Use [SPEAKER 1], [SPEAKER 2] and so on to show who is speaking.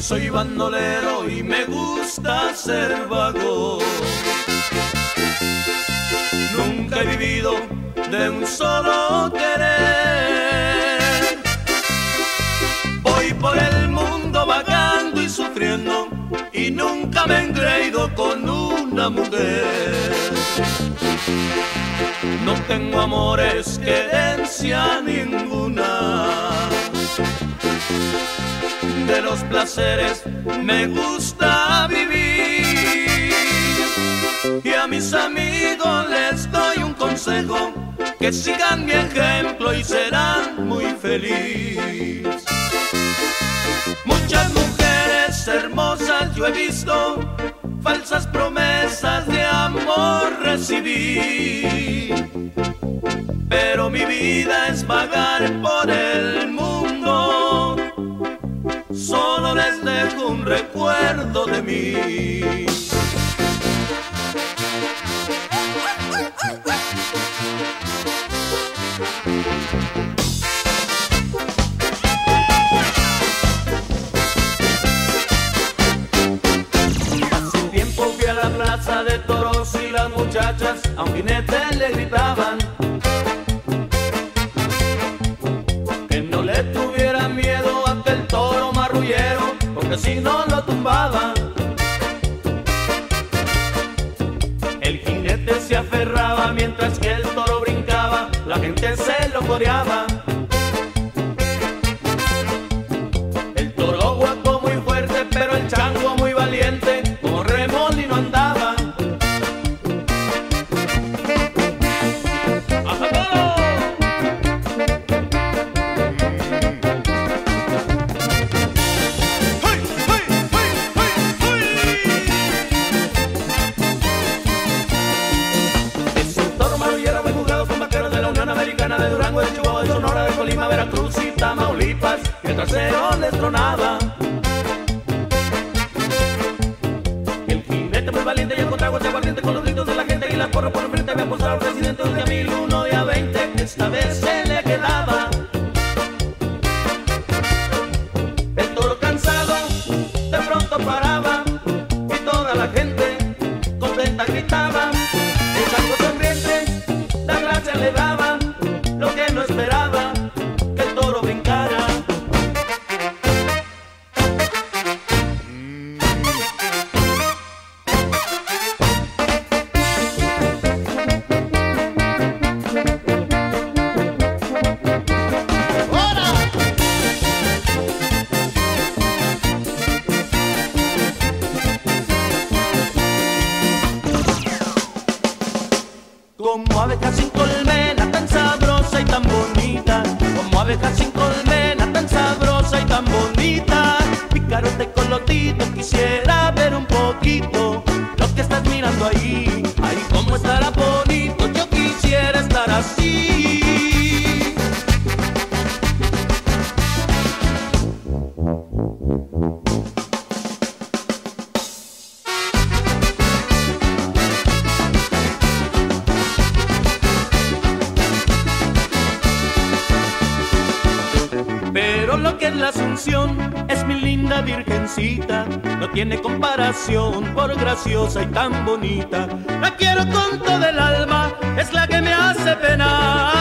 [SPEAKER 1] Soy bandolero y me gusta ser vago. Nunca he vivido de un solo querer. Y nunca me he engreído con una mujer. No tengo amores, querencia ninguna de los placeres me gusta vivir. Y a mis amigos les doy un consejo, que sigan mi ejemplo y serán muy felices. Muchas mujeres hermosas yo he visto, falsas promesas de amor recibí. Pero mi vida es vagar por el mundo solo les dejo un recuerdo de mí. Muchachas a un jinete le gritaban que no le tuviera miedo a aquel toro marrullero, porque si no lo tumbaba. El jinete se aferraba mientras que el toro brincaba, la gente se lo coreaba. Veracruz y Tamaulipas, que el trasero les tronaba. El jinete muy valiente y el contrago de aguardiente con los gritos de la gente y la porra por enfrente había posado al presidente un día mil, uno día veinte, esta vez se le quedaba. El toro cansado de pronto paraba y toda la gente contenta gritaba. Abeja sin colmena tan sabrosa y tan bonita Como abeja sin que la Asunción es mi linda virgencita, no tiene comparación por graciosa y tan bonita. La quiero con todo el alma, es la que me hace penar.